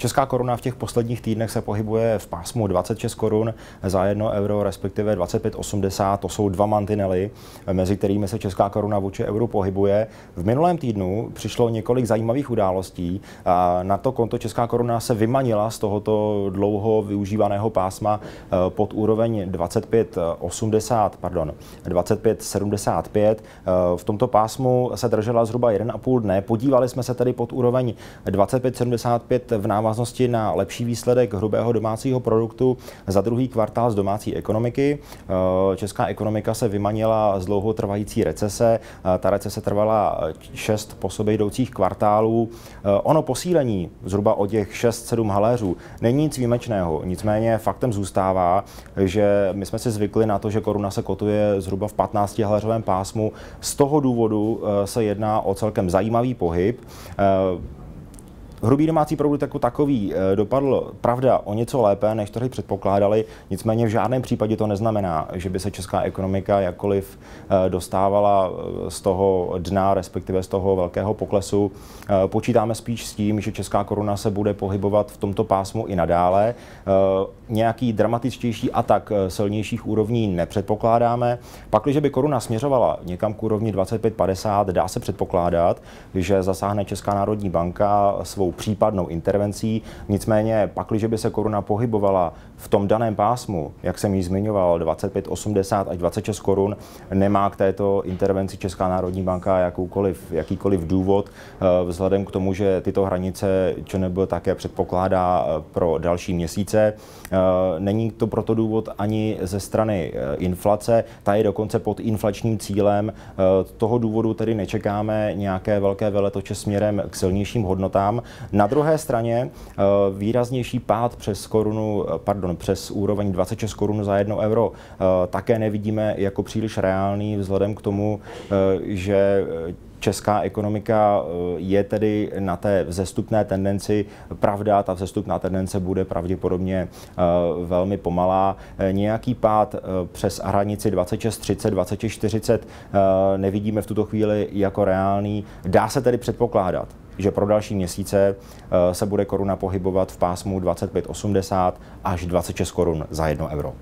Česká koruna v těch posledních týdnech se pohybuje v pásmu 26 korun za 1 euro, respektive 25,80. To jsou dva mantinely, mezi kterými se česká koruna vůči euru pohybuje. V minulém týdnu přišlo několik zajímavých událostí. A na to konto česká koruna se vymanila z tohoto dlouho využívaného pásma eh, pod úroveň 25,80, pardon, 25,75. Eh, v tomto pásmu se držela zhruba 1,5 dne. Podívali jsme se tedy pod úroveň 25,75 v návaznosti na lepší výsledek hrubého domácího produktu za druhý kvartál z domácí ekonomiky. Eh, česká ekonomika se vymanila z dlouhotrvající recese. Ta recese trvala 6 po sobě jdoucích kvartálů. Ono posílení zhruba o těch 6-7 haléřů není nic výjimečného. Nicméně faktem zůstává, že my jsme si zvykli na to, že koruna se kotuje zhruba v 15 haléřovém pásmu. Z toho důvodu eh, se jedná o celkem zajímavý pohyb. Hrubý domácí produkt jako takový eh, dopadl, pravda, o něco lépe, než to předpokládali, nicméně v žádném případě to neznamená, že by se česká ekonomika jakkoliv eh, dostávala eh, z toho dna, respektive z toho velkého poklesu. Počítáme spíš s tím, že česká koruna se bude pohybovat v tomto pásmu i nadále. Nějaký dramatičtější atak silnějších úrovní nepředpokládáme. Pak, když by koruna směřovala někam k úrovni 25-50, dá se předpokládat, že zasáhne Česká národní banka svou případnou intervencí. Nicméně, pakliže by se koruna pohybovala v tom daném pásmu, jak jsem ji zmiňoval, 25,80 až 26 korun, nemá k této intervenci Česká národní banka jakoukoliv, jakýkoliv důvod, eh, vzhledem k tomu, že tyto hranice ČNB také předpokládá eh, pro další měsíce. Eh, není to proto důvod ani ze strany inflace, ta je dokonce pod inflačním cílem. Toho důvodu tedy nečekáme nějaké velké veletoče směrem k silnějším hodnotám. Na druhé straně eh, výraznější pád přes korunu, eh, pardon, přes úroveň 26 korun za 1 euro eh, také nevidíme jako příliš reálný vzhledem k tomu, že česká ekonomika je tedy na té vzestupné tendenci. Pravda, ta vzestupná tendence bude pravděpodobně velmi pomalá. Nějaký pád přes hranici 2630, 2640 nevidíme v tuto chvíli jako reálný. Dá se tedy předpokládat, že pro další měsíce eh, se bude koruna pohybovat v pásmu 25,80 až 26 korun za 1 euro.